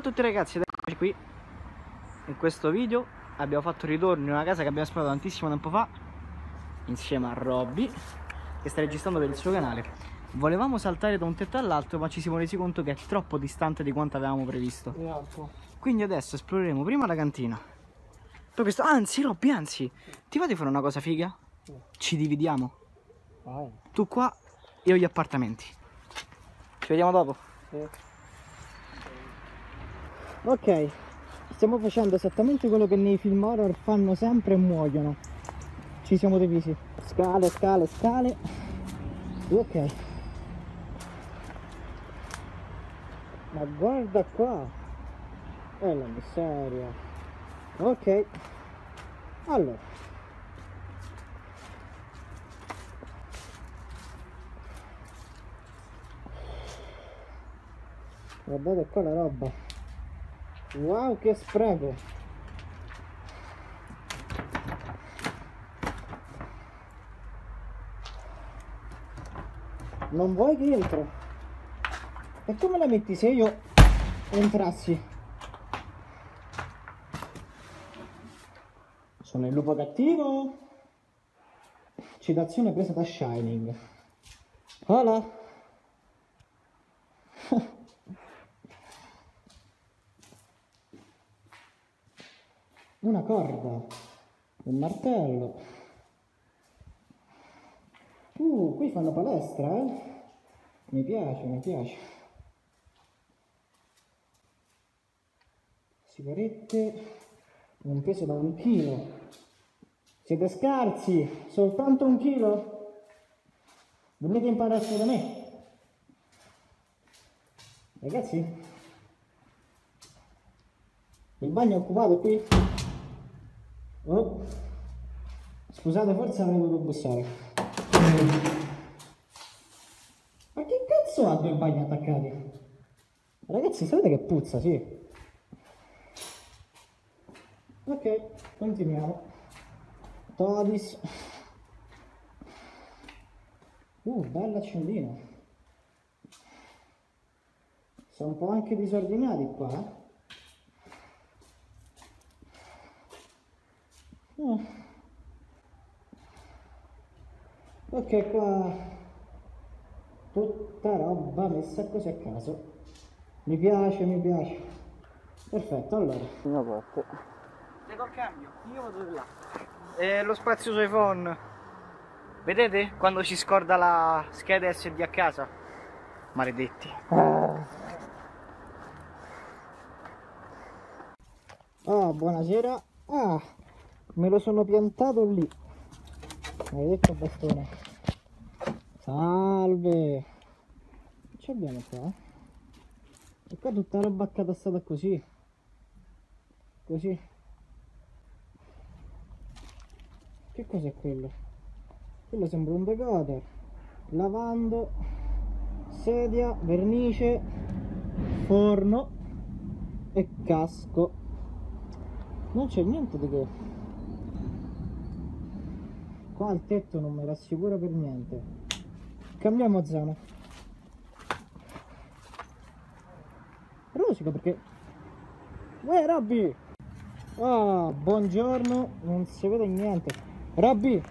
Ciao a tutti ragazzi, eccoci qui. In questo video abbiamo fatto ritorno in una casa che abbiamo esplorato tantissimo tempo fa insieme a Robby che sta registrando per il suo canale. Volevamo saltare da un tetto all'altro ma ci siamo resi conto che è troppo distante di quanto avevamo previsto. Quindi adesso esploreremo prima la cantina. Poi questo, anzi Robby anzi ti va di fare una cosa figa? ci dividiamo. Tu qua io gli appartamenti. Ci vediamo dopo. Sì. Ok, stiamo facendo esattamente quello che nei film horror fanno sempre e muoiono. Ci siamo divisi. Scale, scale, scale. Ok. Ma guarda qua. È la miseria. Ok. Allora. Guardate qua la roba. Wow, che spreco! Non vuoi che entro? E come la metti se io entrassi? Sono il lupo cattivo? Citazione presa da Shining. Hola! Una corda, un martello. Uh, qui fanno palestra, eh? Mi piace, mi piace. Sigarette, un peso da un chilo. Siete scarsi, soltanto un chilo? A imparare da me. Ragazzi, il bagno è occupato qui? Oh. Scusate, forse avrei dovuto bussare. Ma che cazzo ha due bagni attaccati? Ragazzi, sapete che puzza, sì. Ok, continuiamo. Todis. Uh, bella accendina. Sono un po' anche disordinati qua, eh? Mm. Ok, qua tutta roba messa così a caso. Mi piace, mi piace. Perfetto, allora. Una porta. Vedo il cambio, io vado di là. E lo spazio su iPhone. Vedete quando ci scorda la scheda SD a casa? Maledetti. Ah, buonasera. Ah, me lo sono piantato lì. Hai detto bastone. Salve. Che ci abbiamo qua? E qua tutta roba accatastata così. Così. Che cos'è quello? Quello sembra un decoder. Lavando. Sedia, vernice, forno e casco. Non c'è niente di che. Qua il tetto non mi rassicura per niente. Cambiamo zona. Rosico perché... Uè Robby! Ah, buongiorno, non si vede niente. Robby,